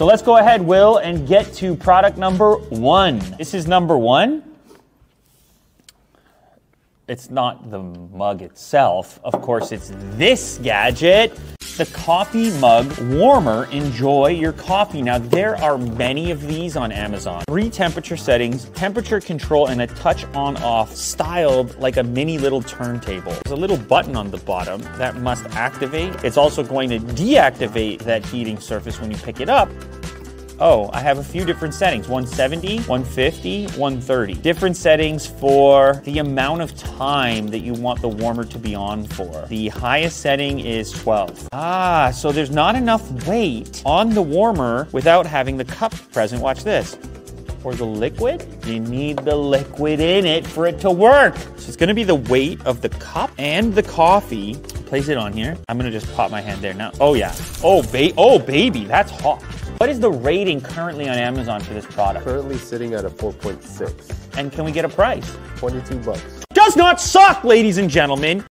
So let's go ahead, Will, and get to product number one. This is number one. It's not the mug itself. Of course, it's this gadget. The coffee mug warmer. Enjoy your coffee. Now, there are many of these on Amazon. Three temperature settings, temperature control, and a touch on off, styled like a mini little turntable. There's a little button on the bottom that must activate. It's also going to deactivate that heating surface when you pick it up. Oh, I have a few different settings 170, 150, 130. Different settings for the amount of time that you want the warmer to be on for. The highest setting is 12. Ah, so there's not enough weight on the warmer without having the cup present. Watch this. For the liquid, you need the liquid in it for it to work. So it's gonna be the weight of the cup and the coffee. Place it on here. I'm gonna just pop my hand there now. Oh yeah. Oh, ba- oh baby, that's hot. What is the rating currently on Amazon for this product? Currently sitting at a 4.6. And can we get a price? 22 bucks. Does not suck, ladies and gentlemen.